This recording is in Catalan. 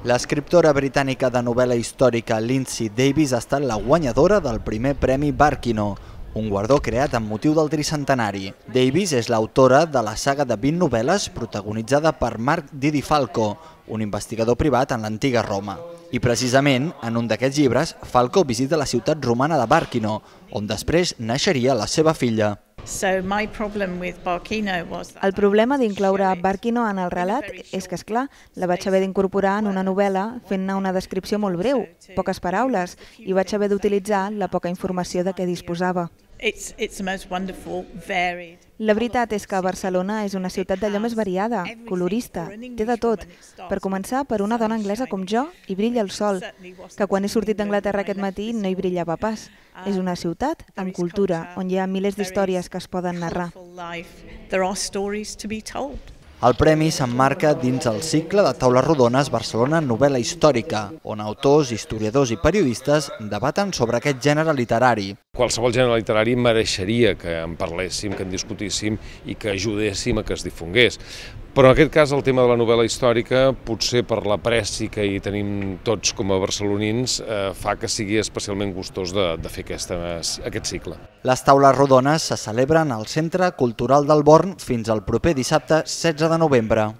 L'escriptora britànica de novel·la històrica Lindsay Davis ha estat la guanyadora del primer Premi Barkino, un guardó creat amb motiu del tricentenari. Davis és l'autora de la saga de 20 novel·les protagonitzada per Marc Didi Falco, un investigador privat en l'antiga Roma. I precisament, en un d'aquests llibres, Falco visita la ciutat romana de Barkino, on després naixeria la seva filla. El problema d'incloure Barkino en el relat és que, és clar, la vaig haver d'incorporar en una novel·la fent-ne una descripció molt breu, poques paraules, i vaig haver d'utilitzar la poca informació de què disposava. La veritat és que Barcelona és una ciutat d'allò més variada, colorista, té de tot. Per començar, per una dona anglesa com jo, hi brilla el sol, que quan he sortit d'Anglaterra aquest matí no hi brillava pas. És una ciutat amb cultura, on hi ha milers d'històries que es poden narrar. El premi s'emmarca dins el cicle de taules rodones Barcelona novel·la històrica, on autors, historiadors i periodistes debaten sobre aquest gènere literari. Qualsevol gènere literari mereixeria que en parléssim, que en discutíssim i que ajudéssim a que es difongués. Però en aquest cas el tema de la novel·la històrica, potser per la pressi que hi tenim tots com a barcelonins, eh, fa que sigui especialment gustós de, de fer aquesta, aquest cicle. Les taules rodones se celebren al Centre Cultural del Born fins al proper dissabte 16 de novembre.